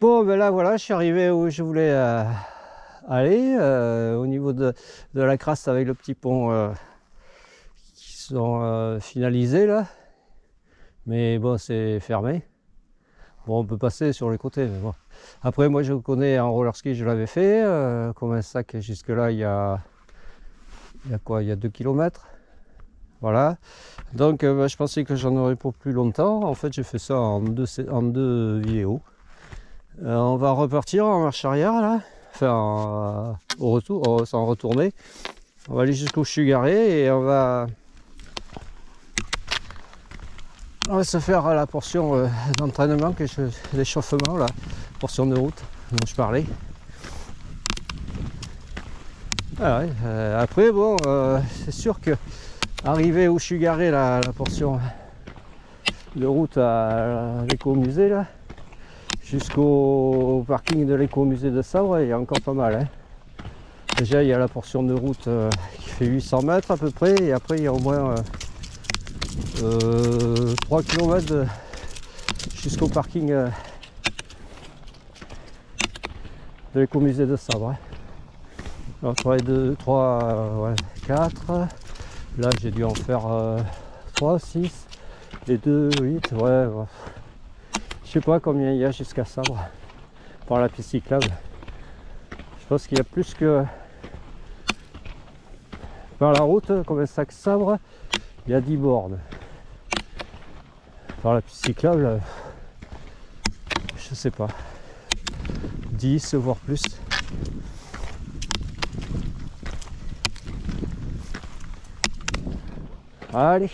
Bon, ben là, voilà, je suis arrivé où je voulais euh, aller, euh, au niveau de, la crasse avec le petit pont euh, qui sont finalisés là. Mais bon, c'est fermé. Bon, on peut passer sur les côtés, mais bon. Après, moi, je connais en roller ski, je l'avais fait. comme un sac, jusque-là, il y a, il y a quoi Il y a 2 km. Voilà. Donc, bah, je pensais que j'en aurais pour plus longtemps. En fait, j'ai fait ça en deux, en deux vidéos. Euh, on va repartir en marche arrière, là. Enfin, en- au retour, oh, sans retourner. On va aller jusqu'où je et on va... On se faire la portion euh, d'entraînement, d'échauffement, la portion de route dont je parlais. Ah euh, après, bon, euh, c'est sûr que arrivé où je suis la portion de route à l'écomusée, là, jusqu'au parking de l'écomusée de Sabre, il y a encore pas mal. hein. Déjà, il y a la portion de route euh, qui fait 800 mètres à peu près, et après, il y a au moins euh, 3 km jusqu'au parking euh, de l'écomusée de Sabre. hein. Alors 3 et 2, 3, ouais, 4. Là j'ai dû en faire 3, 6 et 2, 8, ouais. ouais. Je sais pas combien il y a jusqu'à Sabre par la piste cyclable. Je pense qu'il y a plus que par la route, comme un sac Sabre, il y a 10 bornes. Par la piste cyclable, je sais pas. 10 voire plus. Allez